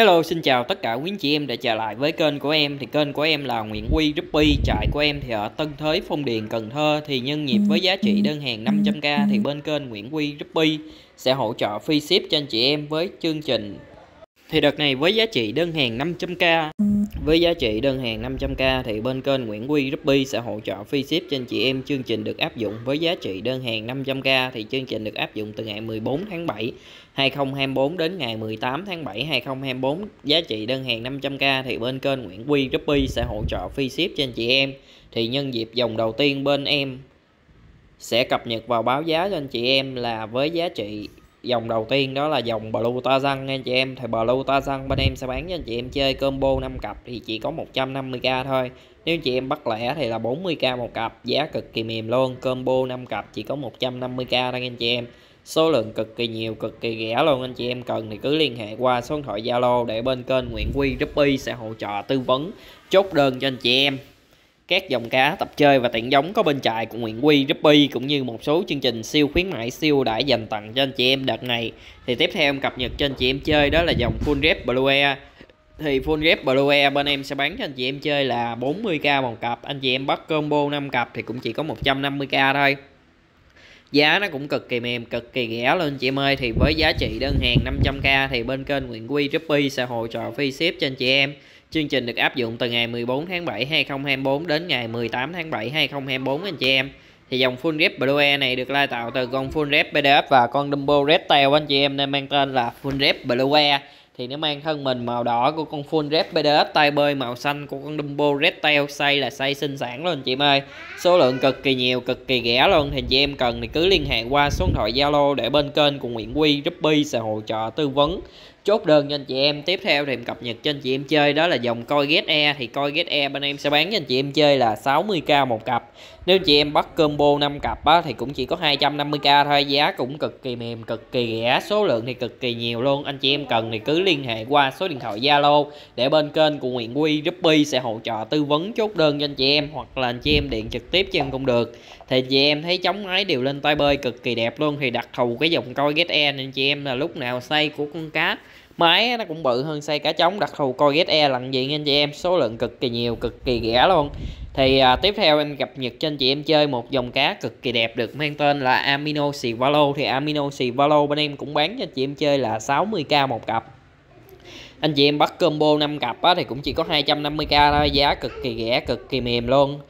Hello, xin chào tất cả quý anh chị em đã trở lại với kênh của em. Thì kênh của em là Nguyễn Quy Ruby, trại của em thì ở Tân Thới, Phong Điền, Cần Thơ. Thì nhân nhịp với giá trị đơn hàng 500k thì bên kênh Nguyễn Quy Ruby sẽ hỗ trợ free ship cho anh chị em với chương trình. Thì đợt này với giá trị đơn hàng 500k với giá trị đơn hàng 500k thì bên kênh Nguyễn Quy Ruby sẽ hỗ trợ free ship cho anh chị em. Chương trình được áp dụng với giá trị đơn hàng 500k thì chương trình được áp dụng từ ngày 14 tháng 7 2024 đến ngày 18 tháng 7 2024. Giá trị đơn hàng 500k thì bên kênh Nguyễn Quy Ruby sẽ hỗ trợ free ship cho anh chị em. Thì nhân dịp dòng đầu tiên bên em sẽ cập nhật vào báo giá cho anh chị em là với giá trị dòng đầu tiên đó là dòng Blue Tarzan nha anh chị em. Thì Blue Tarzan bên em sẽ bán cho anh chị em chơi combo 5 cặp thì chỉ có 150k thôi. Nếu chị em bắt lẻ thì là 40k một cặp, giá cực kỳ mềm luôn. Combo 5 cặp chỉ có 150k thôi anh chị em. Số lượng cực kỳ nhiều, cực kỳ rẻ luôn anh chị em. Cần thì cứ liên hệ qua số điện thoại Zalo để bên kênh Nguyễn Quy Ruby sẽ hỗ trợ tư vấn chốt đơn cho anh chị em các dòng cá tập chơi và tiện giống có bên trại của Nguyễn Quy, Ruby cũng như một số chương trình siêu khuyến mãi siêu đã dành tặng cho anh chị em đợt này. Thì tiếp theo em cập nhật cho anh chị em chơi đó là dòng Full Rep Blue Air. Thì Full Rep Blue Air bên em sẽ bán cho anh chị em chơi là 40k một cặp. Anh chị em bắt combo 5 cặp thì cũng chỉ có 150k thôi. Giá nó cũng cực kỳ mềm, cực kỳ rẻ luôn chị em ơi. Thì với giá trị đơn hàng 500k thì bên kênh Nguyễn Quy Ruby sẽ hỗ trợ free ship cho anh chị em. Chương trình được áp dụng từ ngày 14 tháng 7 2024 đến ngày 18 tháng 7 2024 anh chị em. Thì dòng full rep Blue Air này được lai tạo từ con full rep PDF và con Dumbo Red Tail anh chị em nên mang tên là full rep Blue Air. Thì nó mang thân mình màu đỏ của con full rep PDF tay bơi màu xanh của con Dumbo Red Tail size là size sinh sản luôn anh chị em ơi. Số lượng cực kỳ nhiều, cực kỳ rẻ luôn thì chị em cần thì cứ liên hệ qua số điện thoại Zalo để bên kênh của Nguyễn Quy Ruby sẽ hỗ trợ tư vấn chốt đơn cho anh chị em. Tiếp theo thì em cập nhật cho anh chị em chơi. Đó là dòng coi get e thì coi get e bên em sẽ bán cho anh chị em chơi là 60k một cặp. Nếu chị em bắt combo 5 cặp á, thì cũng chỉ có 250k thôi. Giá cũng cực kỳ mềm cực kỳ rẻ. Số lượng thì cực kỳ nhiều luôn. Anh chị em cần thì cứ liên hệ qua số điện thoại Zalo để bên kênh của Nguyễn Quy Ruby sẽ hỗ trợ tư vấn chốt đơn cho anh chị em hoặc là anh chị em điện trực tiếp cho em cũng được. Thì chị em thấy chống máy đều lên tay bơi cực kỳ đẹp luôn. Thì đặc thù cái dòng coi get e nên chị em là lúc nào say của con cá máy nó cũng bự hơn xe cá trống đặc thù coi get e lần gì nha anh chị em số lượng cực kỳ nhiều cực kỳ rẻ luôn. Thì à, tiếp theo em cập nhật cho anh chị em chơi một dòng cá cực kỳ đẹp được mang tên là Amino Sivalo. Thì Amino Sivalo bên em cũng bán cho anh chị em chơi là 60k một cặp. Anh chị em bắt combo 5 cặp á, thì cũng chỉ có 250k thôi giá cực kỳ rẻ cực kỳ mềm luôn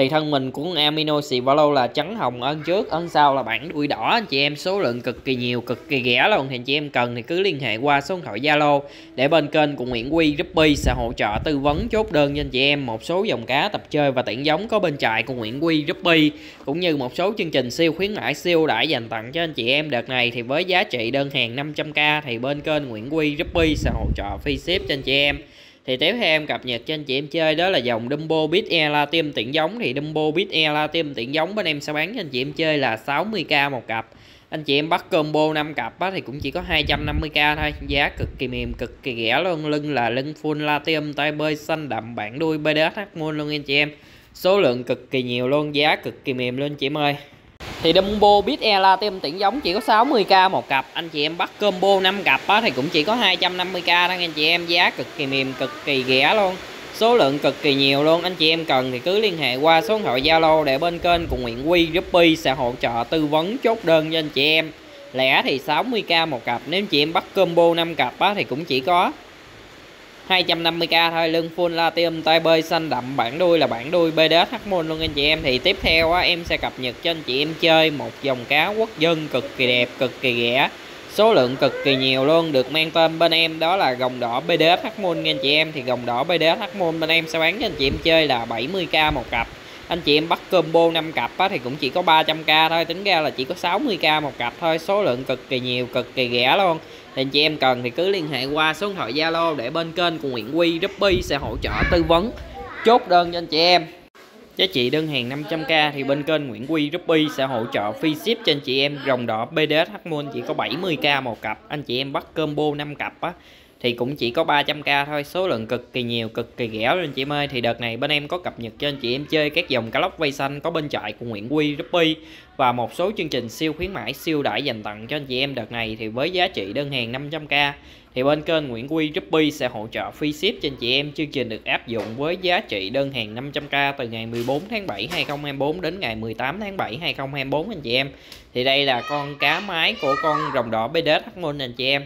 thì thân mình của amino xì bao là trắng hồng ơn trước ơn sau là bản đuôi đỏ. Anh chị em, số lượng cực kỳ nhiều, cực kỳ rẻ luôn. Thì anh chị em cần thì cứ liên hệ qua số điện thoại zalo để bên kênh của nguyễn quy ruby sẽ hỗ trợ tư vấn chốt đơn cho anh chị em một số dòng cá tập chơi và tiện giống có bên trại của nguyễn quy ruby cũng như một số chương trình siêu khuyến mãi, siêu đãi dành tặng cho anh chị em. Đợt này thì với giá trị đơn hàng 500k thì bên kênh nguyễn quy ruby sẽ hỗ trợ free ship cho anh chị em thì tiếp theo em cập nhật cho anh chị em chơi đó là dòng Dumbo Bit Air Latim tiện giống. Thì Dumbo Bit Air Latim tiện giống bên em sẽ bán cho anh chị em chơi là 60k một cặp. Anh chị em bắt combo 5 cặp á, thì cũng chỉ có 250k thôi. Giá cực kỳ mềm cực kỳ rẻ luôn. Lưng là lưng full latium tay bơi xanh đậm bản đuôi BDH môn luôn anh chị em. Số lượng cực kỳ nhiều luôn giá cực kỳ mềm luôn chị em ơi thì Dumbo Bit Air Latin tiện giống chỉ có 60k một cặp. Anh chị em bắt combo 5 cặp á, thì cũng chỉ có 250k thôi. Anh chị em giá cực kỳ mềm cực kỳ rẻ luôn. Số lượng cực kỳ nhiều luôn. Anh chị em cần thì cứ liên hệ qua số điện thoại Zalo để bên kênh của Nguyễn Quy Ruby sẽ hỗ trợ tư vấn chốt đơn cho anh chị em. Lẻ thì 60k một cặp. Nếu chị em bắt combo 5 cặp á, thì cũng chỉ có 250k thôi lưng full latium tay bơi xanh đậm bản đuôi là bản đuôi BDS Hmon luôn anh chị em. Thì tiếp theo á, em sẽ cập nhật cho anh chị em chơi một dòng cá quốc dân cực kỳ đẹp cực kỳ rẻ. Số lượng cực kỳ nhiều luôn được mang tên bên em đó là gồng đỏ BDS Hmon nha anh chị em. Thì gồng đỏ BDS Hmon bên em sẽ bán cho anh chị em chơi là 70k một cặp. Anh chị em bắt combo 5 cặp á, thì cũng chỉ có 300k thôi tính ra là chỉ có 60k một cặp thôi. Số lượng cực kỳ nhiều cực kỳ rẻ luôn thì anh chị em cần thì cứ liên hệ qua số điện thoại Zalo để bên kênh của Nguyễn Quy Ruby sẽ hỗ trợ tư vấn. Chốt đơn cho anh chị em. Giá trị đơn hàng 500k thì bên kênh Nguyễn Quy Ruby sẽ hỗ trợ free ship cho anh chị em. Rồng đỏ BDS Hmon chỉ có 70k một cặp. Anh chị em bắt combo 5 cặp á thì cũng chỉ có 300k thôi, số lượng cực kỳ nhiều, cực kỳ ghẻ luôn chị em ơi. Thì đợt này bên em có cập nhật cho anh chị em chơi các dòng cá lóc vây xanh có bên trại của Nguyễn Quy Ruby và một số chương trình siêu khuyến mãi, siêu đãi dành tặng cho anh chị em. Đợt này thì với giá trị đơn hàng 500k thì bên kênh Nguyễn Quy Ruby sẽ hỗ trợ free ship cho anh chị em chương trình được áp dụng với giá trị đơn hàng 500k từ ngày 14 tháng 7 2024 đến ngày 18 tháng 7 2024 anh chị em. Thì đây là con cá mái của con rồng đỏ BD Hắc anh chị em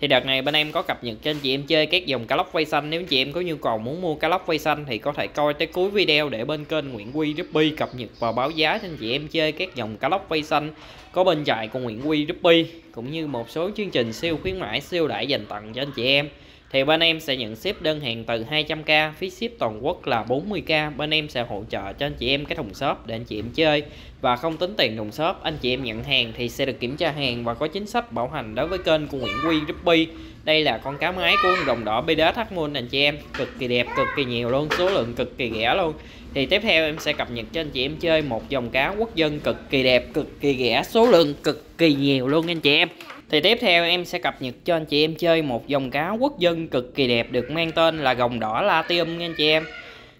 thì đợt này bên em có cập nhật cho anh chị em chơi các dòng cá lóc vây xanh. Nếu anh chị em có nhu cầu muốn mua cá lóc vây xanh thì có thể coi tới cuối video để bên kênh Nguyễn Quy Ruby cập nhật và báo giá cho anh chị em chơi các dòng cá lóc vây xanh có bên chạy của Nguyễn Quy Ruby cũng như một số chương trình siêu khuyến mãi, siêu đại dành tặng cho anh chị em thì bên em sẽ nhận ship đơn hàng từ 200k phí ship toàn quốc là 40k bên em sẽ hỗ trợ cho anh chị em cái thùng shop để anh chị em chơi. Và không tính tiền thùng shop, anh chị em nhận hàng thì sẽ được kiểm tra hàng và có chính sách bảo hành đối với kênh của Nguyễn Quy Ruby đây là con cá mái của đồng đỏ be đá thắt Moon anh chị em. Cực kỳ đẹp, cực kỳ nhiều luôn, số lượng cực kỳ rẻ luôn. Thì tiếp theo em sẽ cập nhật cho anh chị em chơi một dòng cá quốc dân cực kỳ đẹp, cực kỳ rẻ, số lượng cực kỳ nhiều luôn, anh chị em thì tiếp theo em sẽ cập nhật cho anh chị em chơi một dòng cá quốc dân cực kỳ đẹp được mang tên là gồng đỏ Latium nha anh chị em.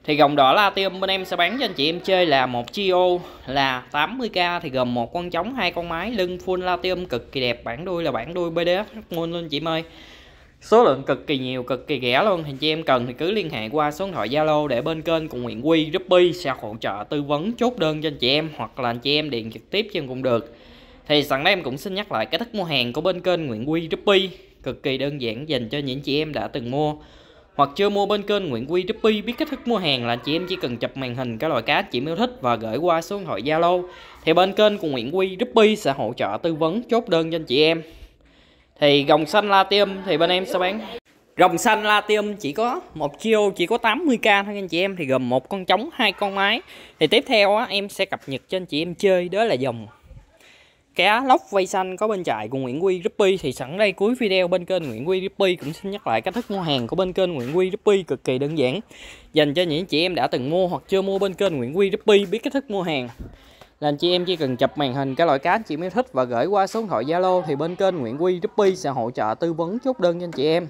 Thì gồng đỏ Latium bên em sẽ bán cho anh chị em chơi là một chiêu là 80k thì gồm một con trống, hai con mái, lưng full Latium cực kỳ đẹp, bản đuôi là bản đuôi BDF Moon luôn chị ơi. Số lượng cực kỳ nhiều, cực kỳ rẻ luôn Thì chị em cần thì cứ liên hệ qua số điện thoại Zalo để bên kênh của Nguyễn Quy Ruby sẽ hỗ trợ tư vấn chốt đơn cho anh chị em hoặc là anh chị em điện trực tiếp cho em cũng được thì sẵn đây em cũng xin nhắc lại cái thức mua hàng của bên kênh Nguyễn Quy Ruby cực kỳ đơn giản dành cho những chị em đã từng mua. Hoặc chưa mua bên kênh Nguyễn Quy Ruby biết cách thức mua hàng là chị em chỉ cần chụp màn hình cái loại cá chị yêu thích và gửi qua số điện thoại Zalo. Thì bên kênh của Nguyễn Quy Ruby sẽ hỗ trợ tư vấn chốt đơn cho anh chị em. Thì gồng xanh Latium thì bên em sẽ bán? Rồng xanh Latium chỉ có một chiêu chỉ có 80k thôi anh chị em thì gồm một con trống hai con mái. Thì tiếp theo á, em sẽ cập nhật cho anh chị em chơi đó là dòng cá lóc vây xanh có bên trại của Nguyễn Quy Ruby thì sẵn đây cuối video bên kênh Nguyễn Quy Ruby cũng xin nhắc lại cách thức mua hàng của bên kênh Nguyễn Quy Ruby cực kỳ đơn giản. Dành cho những chị em đã từng mua hoặc chưa mua bên kênh Nguyễn Quy Ruby biết cách thức mua hàng. Là anh chị em chỉ cần chụp màn hình cái loại cá chị mới thích và gửi qua số điện thoại Zalo thì bên kênh Nguyễn Quy Ruby sẽ hỗ trợ tư vấn chốt đơn cho anh chị em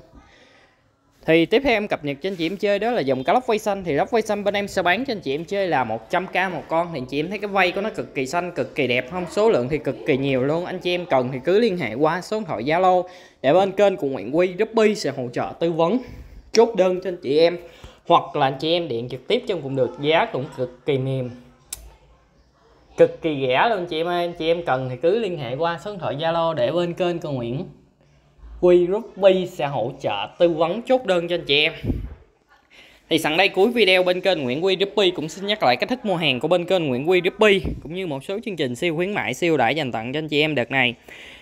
thì tiếp theo em cập nhật cho anh chị em chơi, đó là dòng cá lóc vây xanh. Thì lóc vây xanh bên em sẽ bán cho anh chị em chơi là 100k một con. Thì anh chị em thấy cái vây của nó cực kỳ xanh, cực kỳ đẹp không? Số lượng thì cực kỳ nhiều luôn. Anh chị em cần thì cứ liên hệ qua số điện thoại Zalo. Để bên kênh của Nguyễn Quy Ruby sẽ hỗ trợ tư vấn chốt đơn cho anh chị em. Hoặc là anh chị em điện trực tiếp trong cũng được. Giá cũng cực kỳ mềm. Cực kỳ rẻ luôn anh chị em ơi. Anh chị em cần thì cứ liên hệ qua số điện thoại Zalo để bên kênh của Nguyễn Quy Ruby sẽ hỗ trợ tư vấn chốt đơn cho anh chị em thì sẵn đây cuối video bên kênh Nguyễn Quy Ruby cũng xin nhắc lại cách thức mua hàng của bên kênh Nguyễn Quy Ruby cũng như một số chương trình siêu khuyến mại siêu đãi dành tặng cho anh chị em đợt này.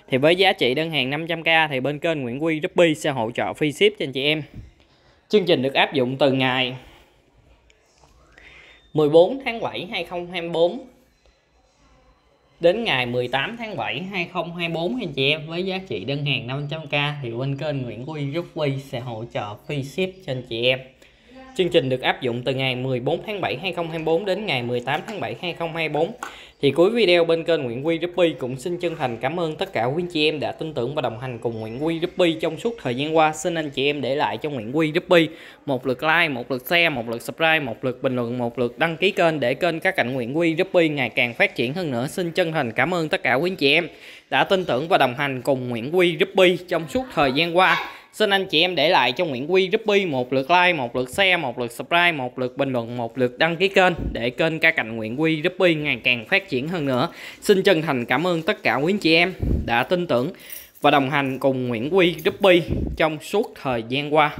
Thì với giá trị đơn hàng 500k thì bên kênh Nguyễn Quy Ruby sẽ hỗ trợ free ship cho anh chị em. Chương trình được áp dụng từ ngày 14 tháng 7 2024 đến ngày 18 tháng 7 2024 anh chị em, với giá trị đơn hàng 500k thì bên kênh Nguyễn Quy Rugby sẽ hỗ trợ free ship cho anh chị em. Chương trình được áp dụng từ ngày 14 tháng 7 2024 đến ngày 18 tháng 7 2024 thì cuối video bên kênh Nguyễn Quy Ruby cũng xin chân thành cảm ơn tất cả quý chị em đã tin tưởng và đồng hành cùng Nguyễn Quy Ruby trong suốt thời gian qua. Xin anh chị em để lại cho Nguyễn Quy Ruby một lượt like, một lượt share, một lượt subscribe, một lượt bình luận, một lượt đăng ký kênh để kênh các cạnh Nguyễn Quy Ruby ngày càng phát triển hơn nữa. Xin chân thành cảm ơn tất cả quý chị em đã tin tưởng và đồng hành cùng Nguyễn Quy Ruby trong suốt thời gian qua. Xin anh chị em để lại cho Nguyễn Quy Ruby một lượt like, một lượt share, một lượt subscribe, một lượt bình luận, một lượt đăng ký kênh để kênh ca cạnh Nguyễn Quy Ruby ngày càng phát triển hơn nữa. Xin chân thành cảm ơn tất cả quý anh chị em đã tin tưởng và đồng hành cùng Nguyễn Quy Ruby trong suốt thời gian qua.